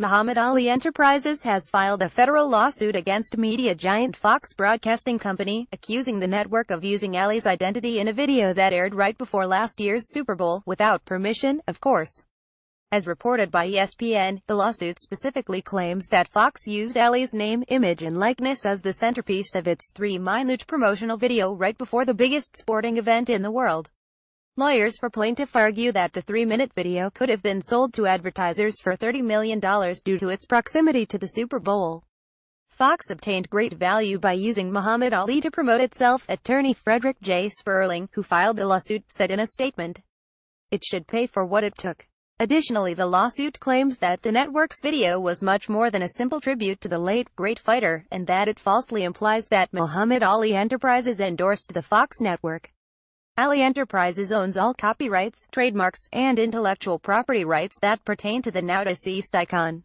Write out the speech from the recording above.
Muhammad Ali Enterprises has filed a federal lawsuit against media giant Fox Broadcasting Company, accusing the network of using Ali's identity in a video that aired right before last year's Super Bowl, without permission, of course. As reported by ESPN, the lawsuit specifically claims that Fox used Ali's name, image and likeness as the centerpiece of its three-minute promotional video right before the biggest sporting event in the world. Lawyers for plaintiff argue that the three-minute video could have been sold to advertisers for $30 million due to its proximity to the Super Bowl. Fox obtained great value by using Muhammad Ali to promote itself, attorney Frederick J. Sperling, who filed the lawsuit, said in a statement. It should pay for what it took. Additionally the lawsuit claims that the network's video was much more than a simple tribute to the late, great fighter, and that it falsely implies that Muhammad Ali Enterprises endorsed the Fox network. Ali Enterprises owns all copyrights, trademarks, and intellectual property rights that pertain to the now deceased icon.